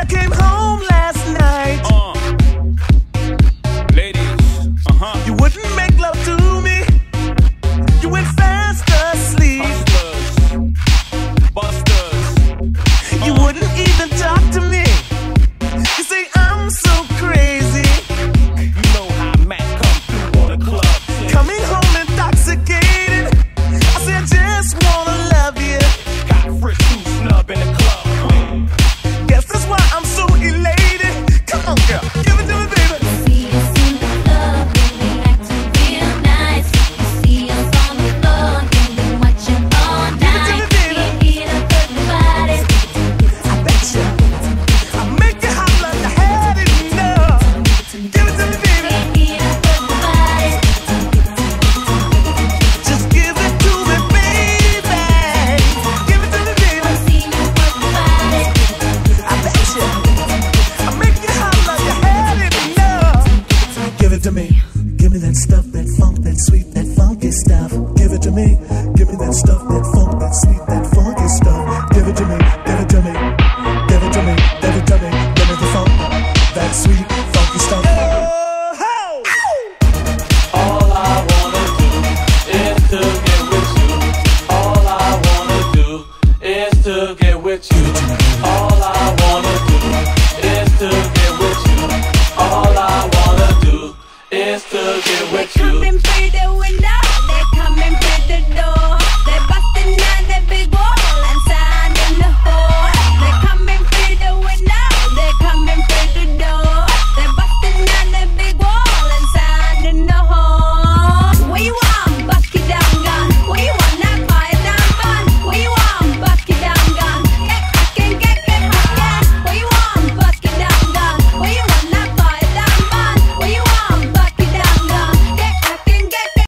I came home stuff. Give it to me. Give me that stuff, that funk, that sweet, that funky stuff. Give it to me. Give it to me. Give it to me. Give it to me. Give me the funk, that sweet, funky stuff. All I wanna do is to get with you. All I wanna do is to get with you. All